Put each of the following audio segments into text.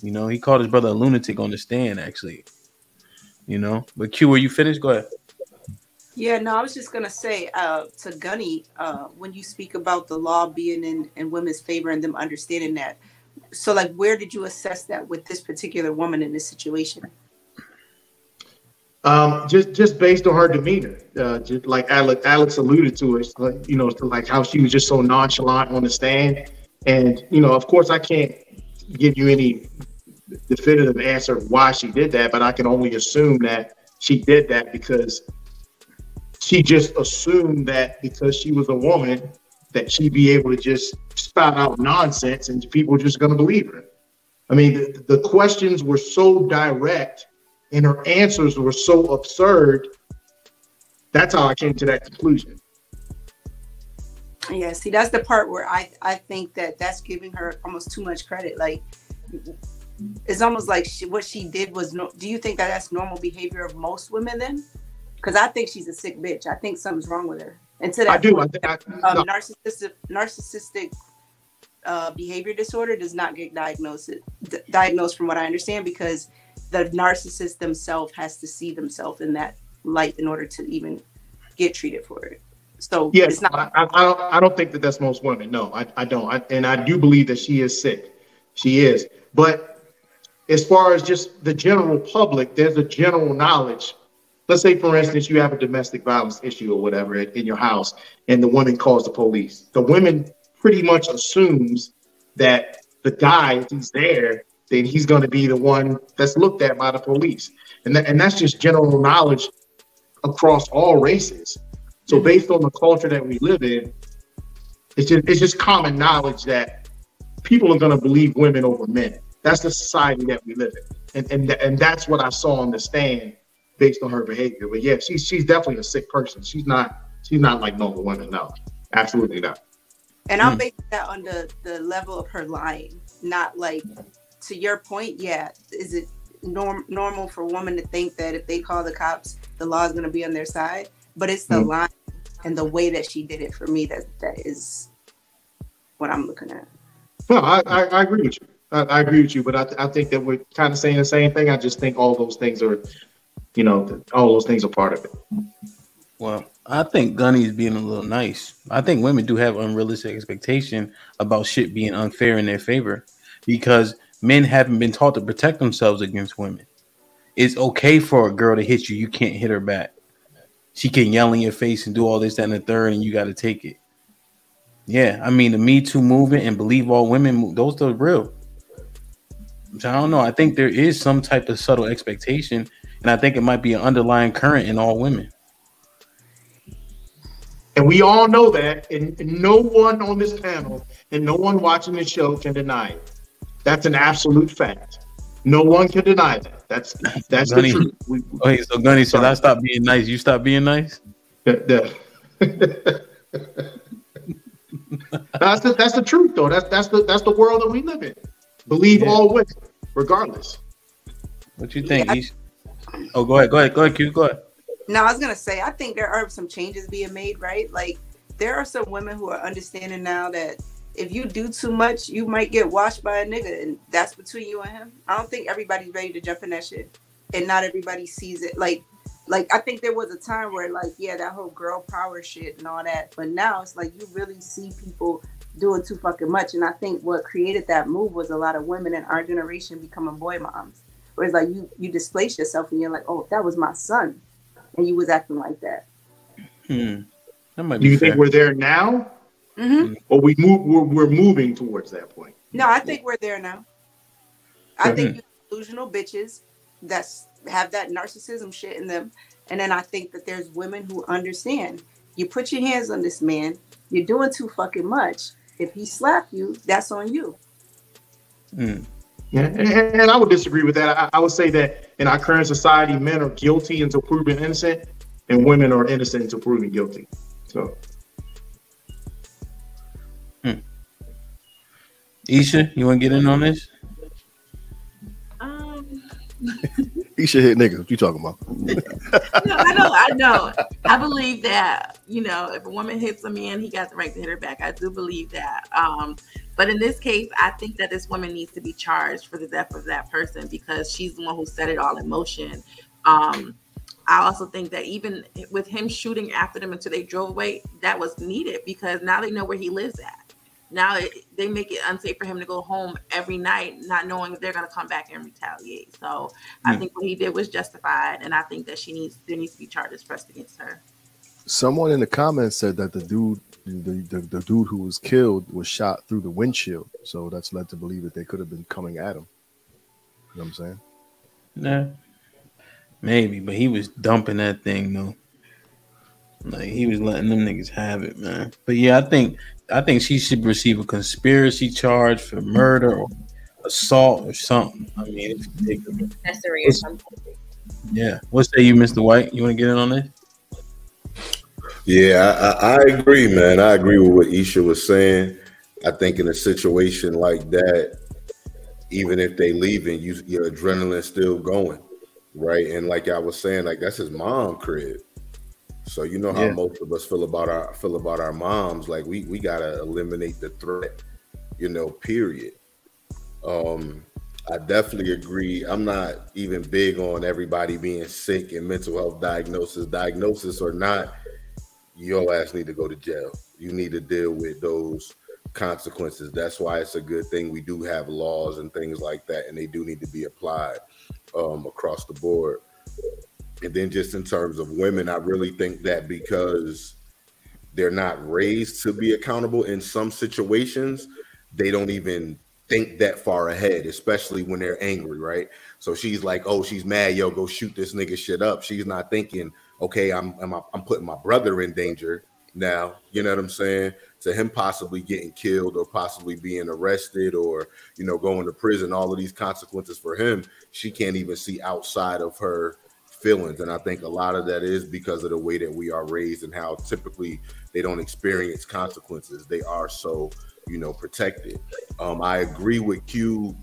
You know, he called his brother a lunatic on the stand, actually. You know, but Q, were you finished? Go ahead. Yeah, no, I was just gonna say uh, to Gunny, uh, when you speak about the law being in, in women's favor and them understanding that, so like, where did you assess that with this particular woman in this situation? Um, just just based on her demeanor, uh, just like Alex, Alex alluded to it, like, you know, like how she was just so nonchalant on the stand, and you know, of course, I can't give you any definitive answer why she did that, but I can only assume that she did that because she just assumed that because she was a woman that she'd be able to just spout out nonsense and people were just going to believe her. I mean, the, the questions were so direct and her answers were so absurd. That's how I came to that conclusion. Yeah, see, that's the part where I I think that that's giving her almost too much credit. Like, it's almost like she, what she did was. No, do you think that that's normal behavior of most women then? Because I think she's a sick bitch. I think something's wrong with her. And to that I do. Point, I, I, um, no. narcissistic narcissistic uh, behavior disorder does not get diagnosed d- diagnosed from what I understand because the narcissist themselves has to see themselves in that light in order to even get treated for it. So yes, it's not. I, I, I, don't. I don't think that that's most women. No, I, I don't. I, and I do believe that she is sick. She is. But as far as just the general public, there's a general knowledge. Let's say, for instance, you have a domestic violence issue or whatever in your house, and the woman calls the police. The woman pretty much assumes that the guy, if he's there, then he's going to be the one that's looked at by the police. And, that, and that's just general knowledge across all races. So mm-hmm. based on the culture that we live in, it's just, it's just common knowledge that people are going to believe women over men. That's the society that we live in. And, and, and that's what I saw on the stand based on her behavior. But yeah, she's, she's definitely a sick person. She's not, she's not like normal women. No, absolutely not. And I'll mm. base that on the, the level of her lying, not like to your point, yeah, is it norm- normal for a woman to think that if they call the cops, the law is going to be on their side? But it's the line and the way that she did it for me that that is what I'm looking at. No, I, I, I agree with you. I, I, agree with you, but I, I think that we're kind of saying the same thing. I just think all those things are, you know, all those things are part of it. Well, I think Gunny is being a little nice. I think women do have unrealistic expectation about shit being unfair in their favor because men haven't been taught to protect themselves against women. It's okay for a girl to hit you. You can't hit her back. She can yell in your face and do all this, that, and the third, and you got to take it. Yeah, I mean the Me Too movement and believe all women, those are real. So I don't know. I think there is some type of subtle expectation, and I think it might be an underlying current in all women. And we all know that, and no one on this panel and no one watching the show can deny it. That's an absolute fact. No one can deny that. That's that's Gunny, the truth. We, okay, so Gunny, so I stop being nice. You stop being nice. that's the that's the truth though. That's that's the that's the world that we live in. Believe yeah. all women, regardless. What you think? Yeah. Oh, go ahead, go ahead, go ahead, Q, go ahead. No, I was gonna say I think there are some changes being made, right? Like there are some women who are understanding now that if you do too much, you might get washed by a nigga, and that's between you and him. I don't think everybody's ready to jump in that shit, and not everybody sees it. Like, like I think there was a time where, like, yeah, that whole girl power shit and all that, but now it's like you really see people doing too fucking much, and I think what created that move was a lot of women in our generation becoming boy moms, where it's like you you displace yourself and you're like, oh, that was my son, and you was acting like that. Hmm. That Do you fair. think we're there now? Mm-hmm. Or we move, we're, we're moving towards that point. No, I think we're there now. I think you delusional bitches that have that narcissism shit in them, and then I think that there's women who understand. You put your hands on this man, you're doing too fucking much. If he slapped you, that's on you. Mm. Yeah, and, and, I would disagree with that. I, I, would say that in our current society, men are guilty until proven innocent, and women are innocent until proven guilty. So Isha, you want to get in on this? Um, Isha hit niggas. What you talking about? no, I know, I know. I believe that you know if a woman hits a man, he got the right to hit her back. I do believe that. Um, But in this case, I think that this woman needs to be charged for the death of that person because she's the one who set it all in motion. Um, I also think that even with him shooting after them until they drove away, that was needed because now they know where he lives at. Now it, they make it unsafe for him to go home every night, not knowing if they're going to come back and retaliate. So I Hmm. think what he did was justified, and I think that she needs there needs to be charges pressed against her. Someone in the comments said that the dude, the, the, the dude who was killed, was shot through the windshield. So that's led to believe that they could have been coming at him. You know what I'm saying? Nah, maybe, but he was dumping that thing though. Like he was letting them niggas have it, man. But yeah, I think I think she should receive a conspiracy charge for murder or assault or something. I mean, it's ridiculous. Accessory or something. Yeah. What say you, Mr. White? You want to get in on this? Yeah, I, I I agree, man. I agree with what Isha was saying. I think in a situation like that, even if they leaving, you your adrenaline's still going, right? And like I was saying, like that's his mom crib. So you know how Yeah. most of us feel about our feel about our moms. Like we we gotta eliminate the threat, you know. Period. Um, I definitely agree. I'm not even big on everybody being sick and mental health diagnosis, diagnosis or not. Your ass need to go to jail. You need to deal with those consequences. That's why it's a good thing we do have laws and things like that, and they do need to be applied um, across the board. And then just in terms of women, I really think that because they're not raised to be accountable in some situations, they don't even think that far ahead, especially when they're angry, right? So she's like, "Oh, she's mad, yo, go shoot this nigga shit up." She's not thinking, "Okay, I'm I'm, I'm putting my brother in danger now." You know what I'm saying? To him possibly getting killed or possibly being arrested or you know going to prison, all of these consequences for him, she can't even see outside of her feelings. And I think a lot of that is because of the way that we are raised and how typically they don't experience consequences. They are so, you know, protected. Um, I agree with Q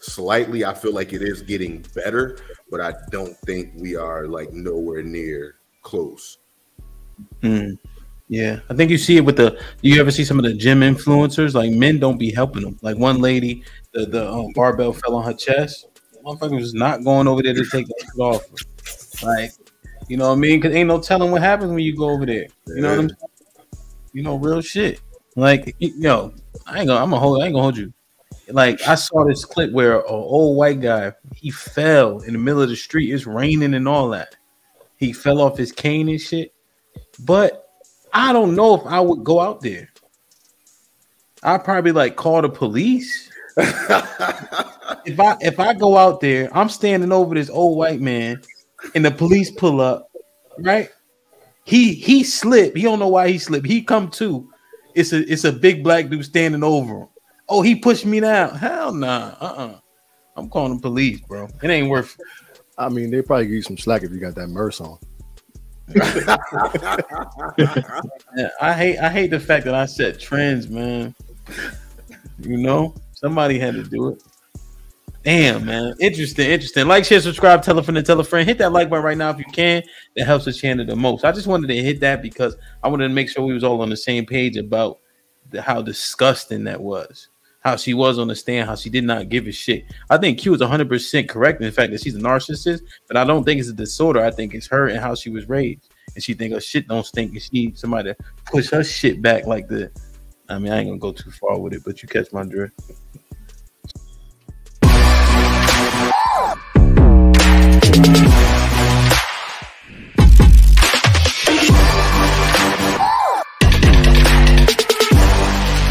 slightly. I feel like it is getting better, but I don't think we are like nowhere near close. Mm. Yeah, I think you see it with the. You ever see some of the gym influencers? Like men don't be helping them. Like one lady, the the um, barbell fell on her chest. The motherfucker was not going over there to take that off. Like, you know what I mean? Because ain't no telling what happens when you go over there. You know what I'm saying? You know, real shit. Like, yo, I ain't gonna. I'm gonna hold. I ain't gonna hold you. Like, I saw this clip where an old white guy he fell in the middle of the street. It's raining and all that. He fell off his cane and shit. But I don't know if I would go out there. I'd probably like call the police. if I if I go out there, I'm standing over this old white man, and the police pull up, right? He he slipped. He don't know why he slipped. He come to. It's a it's a big black dude standing over him. Oh, he pushed me down. Hell nah. Uh-uh. I'm calling the police, bro. It ain't worth I mean, they probably give you some slack if you got that merce on. Yeah, I hate I hate the fact that I set trends, man. You know, somebody had to do it. Damn, man. Interesting, interesting. Like, share, subscribe, tell a friend, and tell a friend. Hit that like button right now if you can. That helps the channel the most. I just wanted to hit that because I wanted to make sure we was all on the same page about the, how disgusting that was. How she was on the stand, how she did not give a shit. I think Q is 100% correct in the fact that she's a narcissist, but I don't think it's a disorder. I think it's her and how she was raised. And she think her shit don't stink and she needs somebody to push her shit back like the I mean, I ain't gonna go too far with it, but you catch my drift.